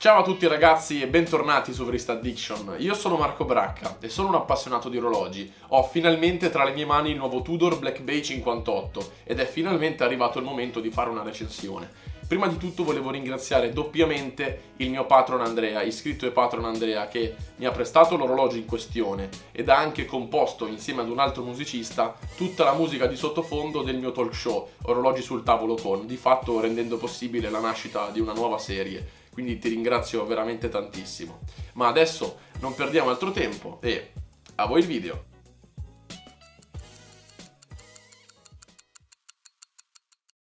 Ciao a tutti ragazzi e bentornati su Vrist Addiction. Io sono Marco Bracca e sono un appassionato di orologi. Ho finalmente tra le mie mani il nuovo Tudor Black Bay 58 ed è finalmente arrivato il momento di fare una recensione. Prima di tutto volevo ringraziare doppiamente il mio patron Andrea, iscritto e patron Andrea, che mi ha prestato l'orologio in questione ed ha anche composto insieme ad un altro musicista tutta la musica di sottofondo del mio talk show Orologi sul tavolo con, di fatto rendendo possibile la nascita di una nuova serie quindi ti ringrazio veramente tantissimo. Ma adesso non perdiamo altro tempo e a voi il video.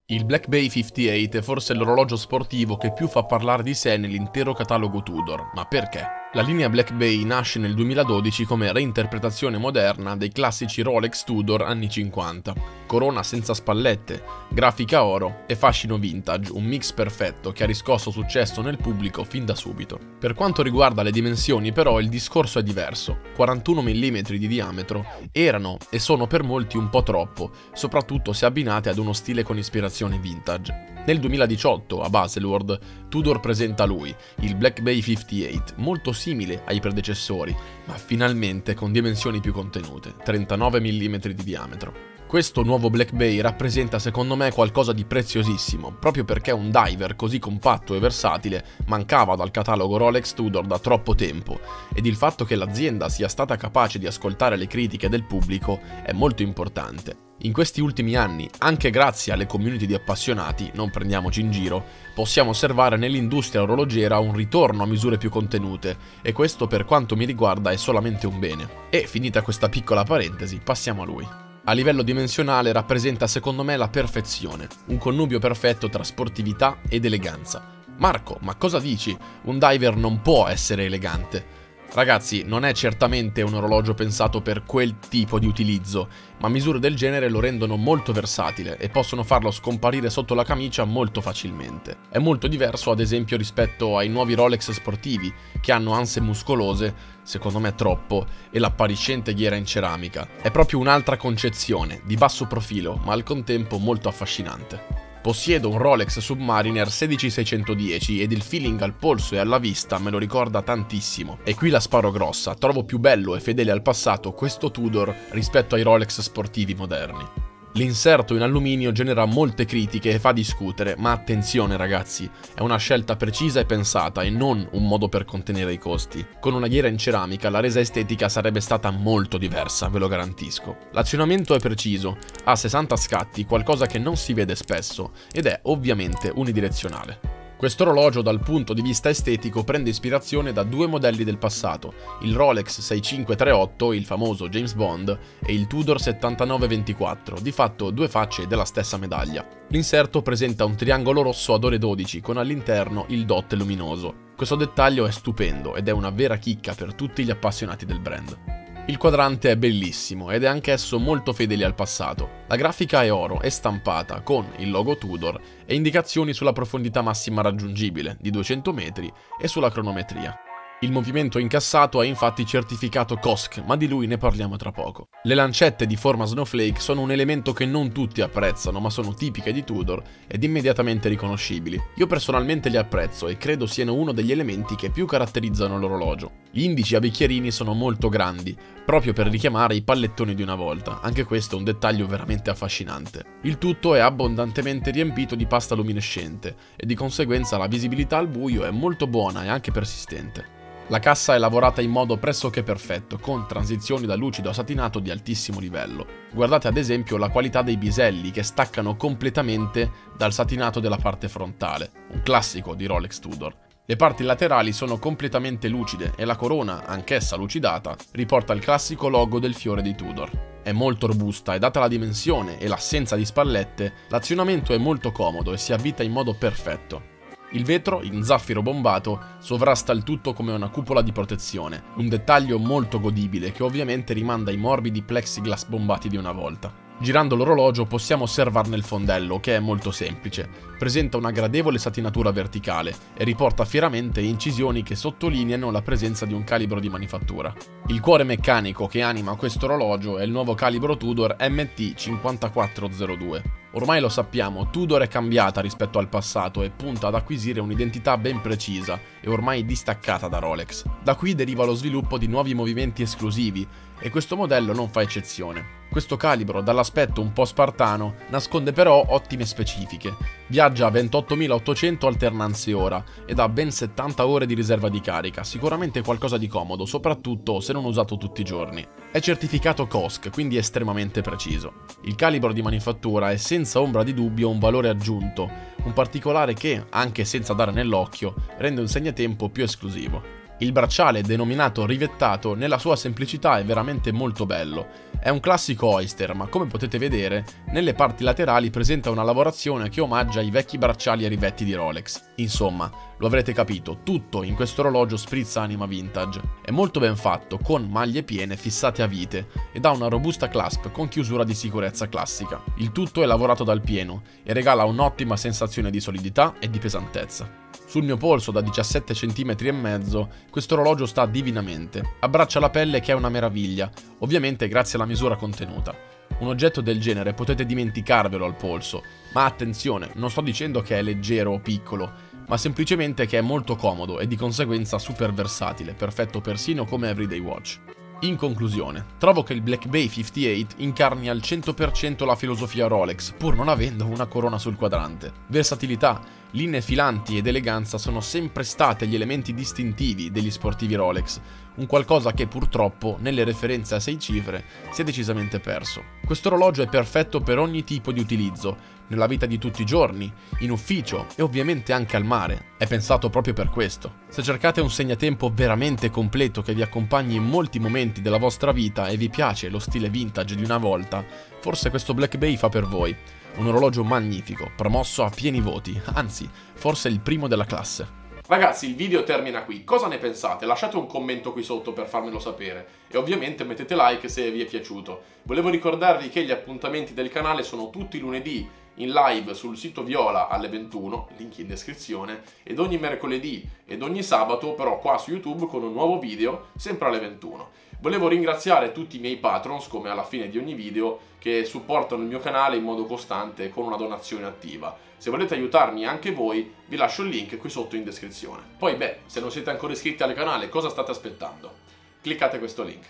Il Black Bay 58 è forse l'orologio sportivo che più fa parlare di sé nell'intero catalogo Tudor, ma perché? La linea Black Bay nasce nel 2012 come reinterpretazione moderna dei classici Rolex Tudor anni 50. Corona senza spallette, grafica oro e fascino vintage, un mix perfetto che ha riscosso successo nel pubblico fin da subito. Per quanto riguarda le dimensioni però il discorso è diverso. 41 mm di diametro erano e sono per molti un po' troppo, soprattutto se abbinate ad uno stile con ispirazione vintage. Nel 2018, a Baselworld, Tudor presenta lui, il Black Bay 58, molto simile ai predecessori, ma finalmente con dimensioni più contenute, 39 mm di diametro. Questo nuovo Black Bay rappresenta secondo me qualcosa di preziosissimo, proprio perché un diver così compatto e versatile mancava dal catalogo Rolex Tudor da troppo tempo, ed il fatto che l'azienda sia stata capace di ascoltare le critiche del pubblico è molto importante. In questi ultimi anni, anche grazie alle community di appassionati, non prendiamoci in giro, possiamo osservare nell'industria orologiera un ritorno a misure più contenute, e questo per quanto mi riguarda è solamente un bene. E finita questa piccola parentesi, passiamo a lui. A livello dimensionale rappresenta secondo me la perfezione, un connubio perfetto tra sportività ed eleganza. Marco, ma cosa dici? Un diver non può essere elegante. Ragazzi, non è certamente un orologio pensato per quel tipo di utilizzo, ma misure del genere lo rendono molto versatile e possono farlo scomparire sotto la camicia molto facilmente. È molto diverso ad esempio rispetto ai nuovi Rolex sportivi, che hanno anse muscolose, secondo me troppo, e l'appariscente ghiera in ceramica. È proprio un'altra concezione, di basso profilo, ma al contempo molto affascinante. Possiedo un Rolex Submariner 16610 ed il feeling al polso e alla vista me lo ricorda tantissimo. E qui la sparo grossa, trovo più bello e fedele al passato questo Tudor rispetto ai Rolex sportivi moderni. L'inserto in alluminio genera molte critiche e fa discutere, ma attenzione ragazzi, è una scelta precisa e pensata e non un modo per contenere i costi. Con una ghiera in ceramica la resa estetica sarebbe stata molto diversa, ve lo garantisco. L'azionamento è preciso, ha 60 scatti, qualcosa che non si vede spesso, ed è ovviamente unidirezionale. Questo orologio dal punto di vista estetico prende ispirazione da due modelli del passato, il Rolex 6538, il famoso James Bond, e il Tudor 7924, di fatto due facce della stessa medaglia. L'inserto presenta un triangolo rosso ad ore 12 con all'interno il dot luminoso. Questo dettaglio è stupendo ed è una vera chicca per tutti gli appassionati del brand. Il quadrante è bellissimo ed è anch'esso molto fedele al passato. La grafica è oro e stampata con il logo Tudor e indicazioni sulla profondità massima raggiungibile di 200 metri e sulla cronometria. Il movimento incassato è infatti certificato COSC, ma di lui ne parliamo tra poco. Le lancette di forma snowflake sono un elemento che non tutti apprezzano, ma sono tipiche di Tudor ed immediatamente riconoscibili. Io personalmente li apprezzo e credo siano uno degli elementi che più caratterizzano l'orologio. Gli indici a bicchierini sono molto grandi, proprio per richiamare i pallettoni di una volta, anche questo è un dettaglio veramente affascinante. Il tutto è abbondantemente riempito di pasta luminescente e di conseguenza la visibilità al buio è molto buona e anche persistente. La cassa è lavorata in modo pressoché perfetto, con transizioni da lucido a satinato di altissimo livello. Guardate ad esempio la qualità dei biselli che staccano completamente dal satinato della parte frontale, un classico di Rolex Tudor. Le parti laterali sono completamente lucide e la corona, anch'essa lucidata, riporta il classico logo del fiore di Tudor. È molto robusta e data la dimensione e l'assenza di spallette, l'azionamento è molto comodo e si avvita in modo perfetto. Il vetro, in zaffiro bombato, sovrasta il tutto come una cupola di protezione, un dettaglio molto godibile che ovviamente rimanda ai morbidi plexiglass bombati di una volta. Girando l'orologio possiamo osservarne il fondello, che è molto semplice. Presenta una gradevole satinatura verticale e riporta fieramente incisioni che sottolineano la presenza di un calibro di manifattura. Il cuore meccanico che anima questo orologio è il nuovo calibro Tudor MT5402. Ormai lo sappiamo, Tudor è cambiata rispetto al passato e punta ad acquisire un'identità ben precisa e ormai distaccata da Rolex. Da qui deriva lo sviluppo di nuovi movimenti esclusivi e questo modello non fa eccezione. Questo calibro, dall'aspetto un po' spartano, nasconde però ottime specifiche. Viaggia a 28.800 alternanze ora ed ha ben 70 ore di riserva di carica, sicuramente qualcosa di comodo, soprattutto se non usato tutti i giorni. È certificato COSC, quindi estremamente preciso. Il calibro di manifattura è senza ombra di dubbio un valore aggiunto, un particolare che, anche senza dare nell'occhio, rende un segnatempo più esclusivo. Il bracciale, denominato rivettato, nella sua semplicità è veramente molto bello. È un classico Oyster, ma come potete vedere, nelle parti laterali presenta una lavorazione che omaggia i vecchi bracciali a rivetti di Rolex. Insomma, lo avrete capito, tutto in questo orologio sprizza anima vintage. È molto ben fatto, con maglie piene fissate a vite, ed ha una robusta clasp con chiusura di sicurezza classica. Il tutto è lavorato dal pieno e regala un'ottima sensazione di solidità e di pesantezza. Sul mio polso da 17 cm e mezzo, questo orologio sta divinamente. Abbraccia la pelle che è una meraviglia, ovviamente grazie alla misura contenuta. Un oggetto del genere potete dimenticarvelo al polso, ma attenzione, non sto dicendo che è leggero o piccolo, ma semplicemente che è molto comodo e di conseguenza super versatile, perfetto persino come everyday watch. In conclusione, trovo che il Black Bay 58 incarni al 100% la filosofia Rolex, pur non avendo una corona sul quadrante. Versatilità, linee filanti ed eleganza sono sempre state gli elementi distintivi degli sportivi Rolex, un qualcosa che purtroppo, nelle referenze a 6 cifre, si è decisamente perso. Questo orologio è perfetto per ogni tipo di utilizzo, nella vita di tutti i giorni, in ufficio e ovviamente anche al mare. È pensato proprio per questo. Se cercate un segnatempo veramente completo che vi accompagni in molti momenti della vostra vita e vi piace lo stile vintage di una volta, forse questo Black Bay fa per voi. Un orologio magnifico, promosso a pieni voti, anzi, forse il primo della classe. Ragazzi, il video termina qui. Cosa ne pensate? Lasciate un commento qui sotto per farmelo sapere. E ovviamente mettete like se vi è piaciuto. Volevo ricordarvi che gli appuntamenti del canale sono tutti lunedì in live sul sito Viola alle 21, link in descrizione, ed ogni mercoledì ed ogni sabato però qua su YouTube con un nuovo video, sempre alle 21. Volevo ringraziare tutti i miei patrons, come alla fine di ogni video, che supportano il mio canale in modo costante con una donazione attiva. Se volete aiutarmi anche voi, vi lascio il link qui sotto in descrizione. Poi beh, se non siete ancora iscritti al canale, cosa state aspettando? Cliccate questo link.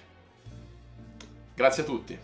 Grazie a tutti.